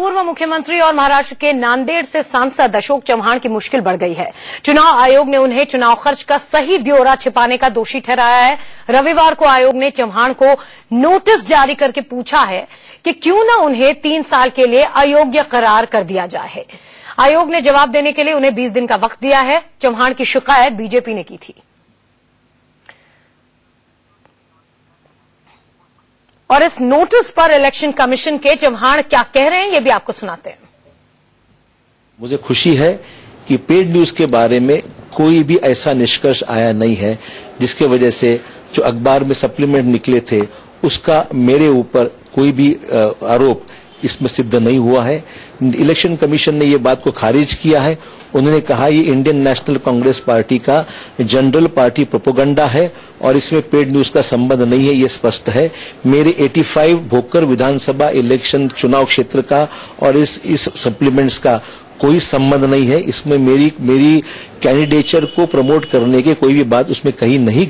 पूर्व मुख्यमंत्री और महाराष्ट्र के नांदेड़ से सांसद अशोक चौहान की मुश्किल बढ़ गई है। चुनाव आयोग ने उन्हें चुनाव खर्च का सही ब्यौरा छिपाने का दोषी ठहराया है। रविवार को आयोग ने चौहान को नोटिस जारी करके पूछा है कि क्यों न उन्हें तीन साल के लिए अयोग्य करार कर दिया जाए। आयोग ने जवाब देने के लिए उन्हें 20 दिन का वक्त दिया है। चौहान की शिकायत बीजेपी ने की थी। और इस नोटिस पर इलेक्शन कमीशन के चौहान क्या कह रहे हैं, ये भी आपको सुनाते हैं। मुझे खुशी है कि पेड न्यूज़ के बारे में कोई भी ऐसा निष्कर्ष आया नहीं है, जिसके वजह से जो अखबार में सप्लीमेंट निकले थे, उसका मेरे ऊपर कोई भी आरोप इसमें सिद्ध नहीं हुआ है। इलेक्शन कमीशन ने ये बात को खारिज किया है। उन्होंने कहा, ये इंडियन नेशनल कांग्रेस पार्टी का जनरल पार्टी प्रोपोगंडा है और इसमें पेड न्यूज़ का संबंध नहीं है, ये स्पष्ट है। मेरे 85 भोकर विधानसभा इलेक्शन चुनाव क्षेत्र का और इस इस सप्लीमेंट्स का कोई संबंध नहीं है। इसमें मेरी मेरी कैंडिडेचर को प्रमोट करने के कोई भी बात उसमें कहीं नहीं